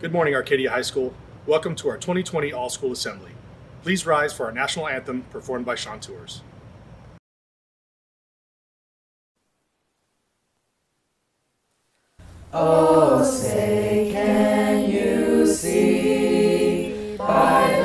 Good morning, Arcadia High School. Welcome to our 2020 All School Assembly. Please rise for our national anthem performed by Chanteurs. Oh, say, can you see by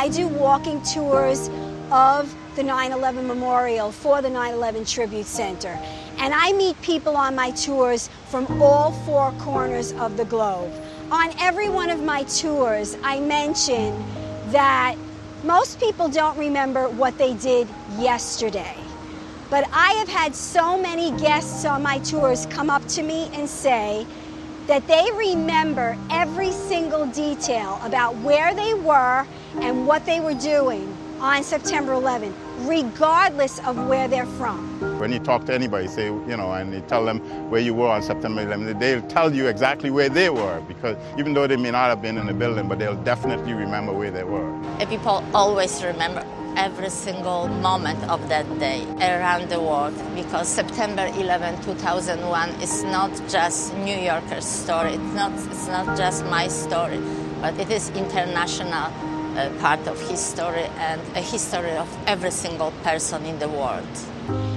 I do walking tours of the 9 11 Memorial for the 9 11 Tribute Center. And I meet people on my tours from all four corners of the globe. On every one of my tours, I mention that most people don't remember what they did yesterday. But I have had so many guests on my tours come up to me and say that they remember every single detail about where they were and what they were doing on September 11, regardless of where they're from. When you talk to anybody, say, you know, and you tell them where you were on September 11th, they'll tell you exactly where they were because even though they may not have been in the building, but they'll definitely remember where they were. And people always remember every single moment of that day around the world because September 11, 2001 is not just New Yorker's story, it's not, it's not just my story, but it is international uh, part of history and a history of every single person in the world.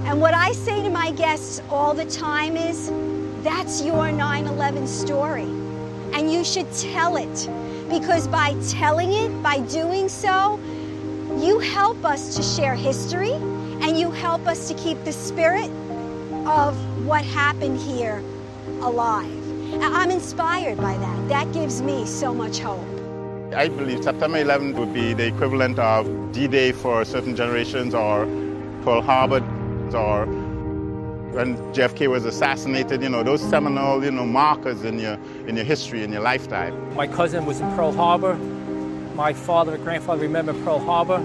And what I say to my guests all the time is that's your 9 11 story. And you should tell it because by telling it, by doing so, you help us to share history and you help us to keep the spirit of what happened here alive. I'm inspired by that. That gives me so much hope. I believe September 11th would be the equivalent of D-Day for certain generations or Pearl Harbor or when JFK was assassinated, you know, those seminal, you know, markers in your, in your history, in your lifetime. My cousin was in Pearl Harbor. My father and grandfather remember Pearl Harbor.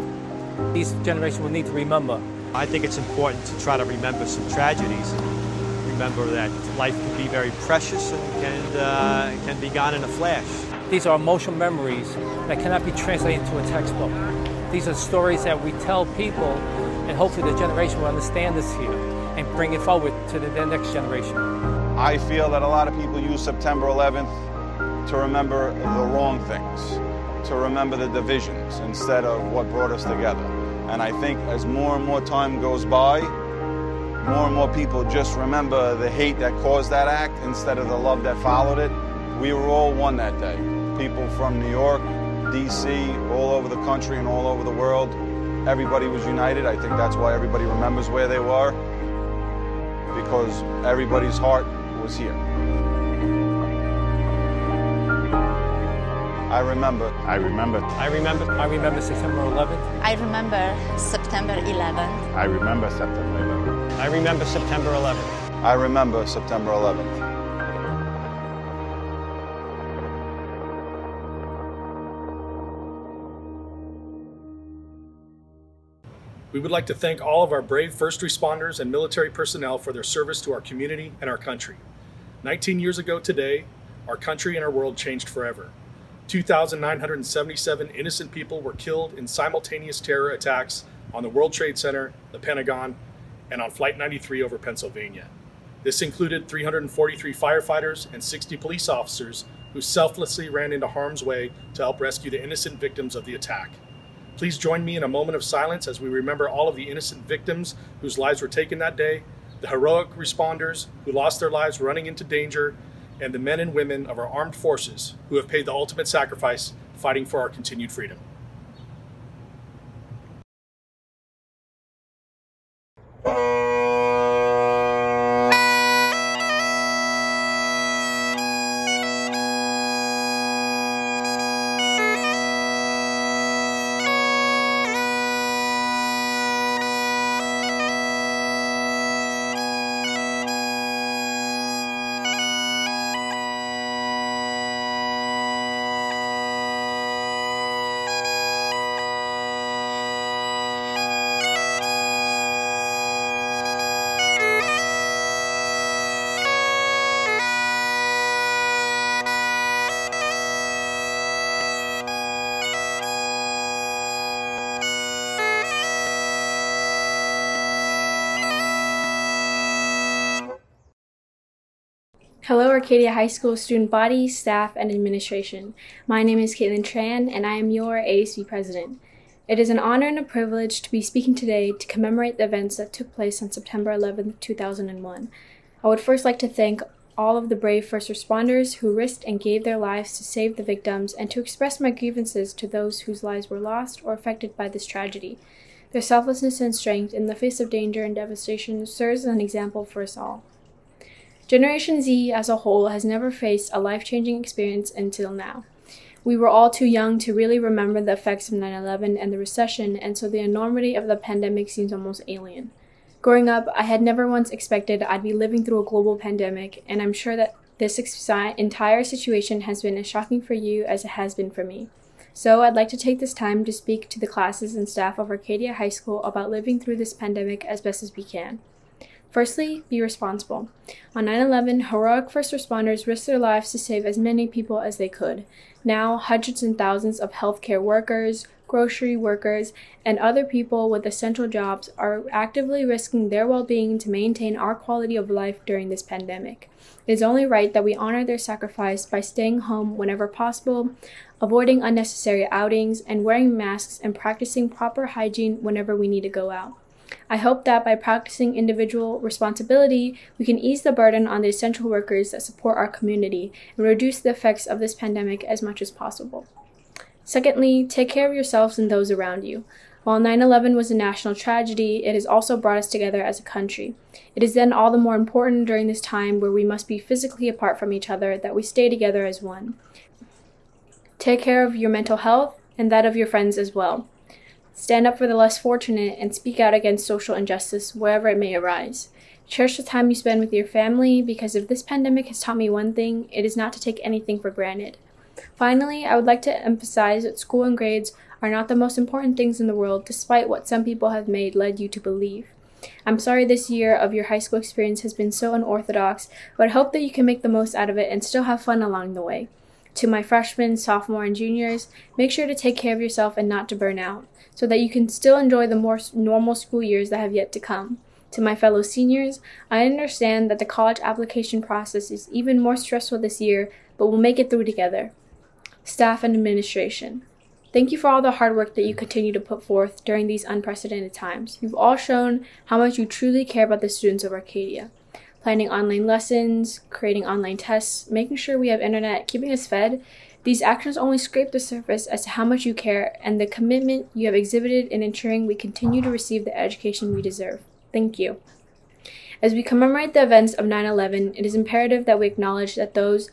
These generations will need to remember. I think it's important to try to remember some tragedies and remember that life can be very precious and can, uh, can be gone in a flash. These are emotional memories that cannot be translated into a textbook. These are stories that we tell people, and hopefully the generation will understand this here and bring it forward to the, next generation. I feel that a lot of people use September 11th to remember the wrong things, to remember the divisions instead of what brought us together. And I think as more and more time goes by, more and more people just remember the hate that caused that act instead of the love that followed it. We were all one that day. People from New York, DC, all over the country and all over the world. Everybody was united. I think that's why everybody remembers where they were, because everybody's heart was here. I remember. I remember. I remember. I remember September 11th. I remember September 11. I remember September 11th. I remember September 11th. I remember September 11th. We would like to thank all of our brave first responders and military personnel for their service to our community and our country. 19 years ago today, our country and our world changed forever. 2,977 innocent people were killed in simultaneous terror attacks on the World Trade Center, the Pentagon, and on Flight 93 over Pennsylvania. This included 343 firefighters and 60 police officers who selflessly ran into harm's way to help rescue the innocent victims of the attack. Please join me in a moment of silence as we remember all of the innocent victims whose lives were taken that day, the heroic responders who lost their lives running into danger, and the men and women of our armed forces who have paid the ultimate sacrifice fighting for our continued freedom. Hello, Arcadia High School student body, staff, and administration. My name is Caitlin Tran, and I am your ASB president. It is an honor and a privilege to be speaking today to commemorate the events that took place on September 11, 2001. I would first like to thank all of the brave first responders who risked and gave their lives to save the victims and to express my grievances to those whose lives were lost or affected by this tragedy. Their selflessness and strength in the face of danger and devastation serves as an example for us all. Generation Z as a whole has never faced a life changing experience until now. We were all too young to really remember the effects of 9 11 and the recession, and so the enormity of the pandemic seems almost alien. Growing up, I had never once expected I'd be living through a global pandemic, and I'm sure that this entire situation has been as shocking for you as it has been for me. So, I'd like to take this time to speak to the classes and staff of Arcadia High School about living through this pandemic as best as we can. Firstly, be responsible. On 9 11, heroic first responders risked their lives to save as many people as they could. Now, hundreds and thousands of healthcare workers, grocery workers, and other people with essential jobs are actively risking their well being to maintain our quality of life during this pandemic. It is only right that we honor their sacrifice by staying home whenever possible, avoiding unnecessary outings, and wearing masks and practicing proper hygiene whenever we need to go out. I hope that by practicing individual responsibility, we can ease the burden on the essential workers that support our community and reduce the effects of this pandemic as much as possible. Secondly, take care of yourselves and those around you. While 9 11 was a national tragedy, it has also brought us together as a country. It is then all the more important during this time where we must be physically apart from each other that we stay together as one. Take care of your mental health and that of your friends as well. Stand up for the less fortunate and speak out against social injustice wherever it may arise. Cherish the time you spend with your family because if this pandemic has taught me one thing, it is not to take anything for granted. Finally, I would like to emphasize that school and grades are not the most important things in the world, despite what some people have made led you to believe. I'm sorry this year of your high school experience has been so unorthodox, but I hope that you can make the most out of it and still have fun along the way. To my freshmen, sophomore, and juniors, make sure to take care of yourself and not to burn out so that you can still enjoy the more normal school years that have yet to come. To my fellow seniors, I understand that the college application process is even more stressful this year, but we'll make it through together. Staff and administration, thank you for all the hard work that you continue to put forth during these unprecedented times. You've all shown how much you truly care about the students of Arcadia. Planning online lessons, creating online tests, making sure we have internet, keeping us fed, these actions only scrape the surface as to how much you care and the commitment you have exhibited in ensuring we continue to receive the education we deserve. Thank you. As we commemorate the events of 9 11, it is imperative that we acknowledge that those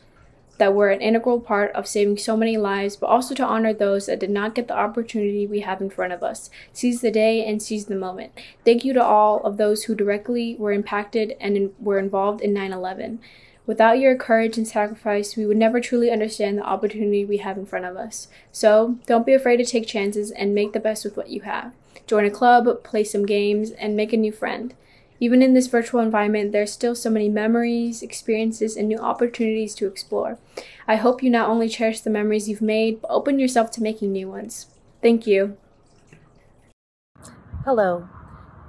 that were an integral part of saving so many lives, but also to honor those that did not get the opportunity we have in front of us. Seize the day and seize the moment. Thank you to all of those who directly were impacted and in, were involved in 9 11. Without your courage and sacrifice, we would never truly understand the opportunity we have in front of us. So, don't be afraid to take chances and make the best with what you have. Join a club, play some games, and make a new friend. Even in this virtual environment, there's still so many memories, experiences, and new opportunities to explore. I hope you not only cherish the memories you've made, but open yourself to making new ones. Thank you. Hello.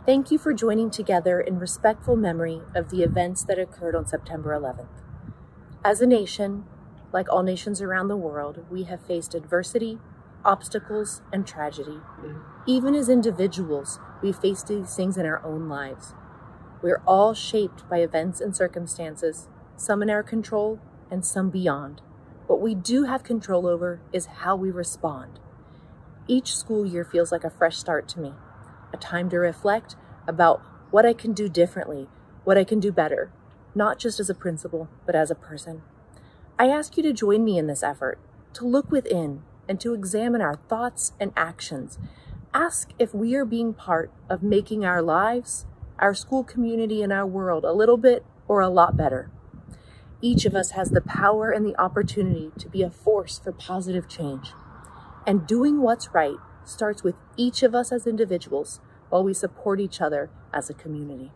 Thank you for joining together in respectful memory of the events that occurred on September 11th. As a nation, like all nations around the world, we have faced adversity, obstacles, and tragedy. Even as individuals, we face these things in our own lives. We're all shaped by events and circumstances, some in our control and some beyond. What we do have control over is how we respond. Each school year feels like a fresh start to me, a time to reflect about what I can do differently, what I can do better, not just as a principal, but as a person. I ask you to join me in this effort, to look within and to examine our thoughts and actions. Ask if we are being part of making our lives, our school community, and our world a little bit or a lot better. Each of us has the power and the opportunity to be a force for positive change. And doing what's right starts with each of us as individuals while we support each other as a community.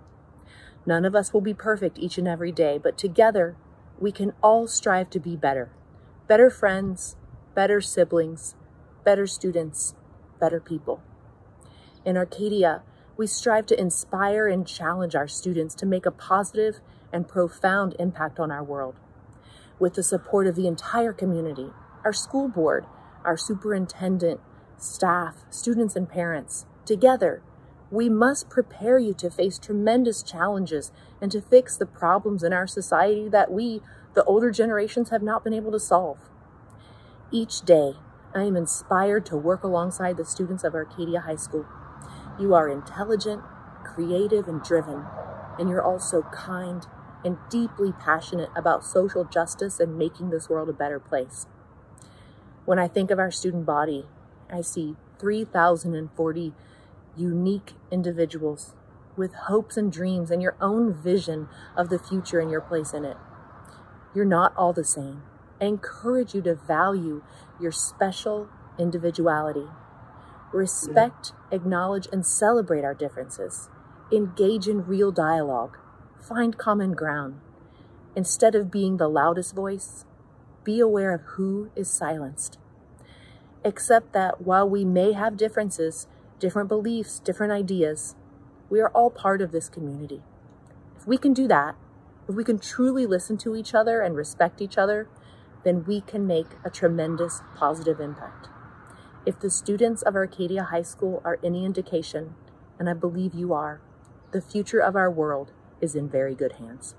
None of us will be perfect each and every day, but together we can all strive to be better. Better friends, better siblings, better students, better people. In Arcadia, we strive to inspire and challenge our students to make a positive and profound impact on our world. With the support of the entire community, our school board, our superintendent, staff, students, and parents, together, we must prepare you to face tremendous challenges and to fix the problems in our society that we, the older generations, have not been able to solve. Each day, I am inspired to work alongside the students of Arcadia High School. You are intelligent, creative, and driven, and you're also kind and deeply passionate about social justice and making this world a better place. When I think of our student body, I see 3,040 unique individuals with hopes and dreams and your own vision of the future and your place in it. You're not all the same. I encourage you to value your special individuality. Respect, acknowledge, and celebrate our differences. Engage in real dialogue. Find common ground. Instead of being the loudest voice, be aware of who is silenced. Accept that while we may have differences, different beliefs, different ideas, we are all part of this community. If we can do that, if we can truly listen to each other and respect each other, then we can make a tremendous positive impact. If the students of Arcadia High School are any indication, and I believe you are, the future of our world is in very good hands.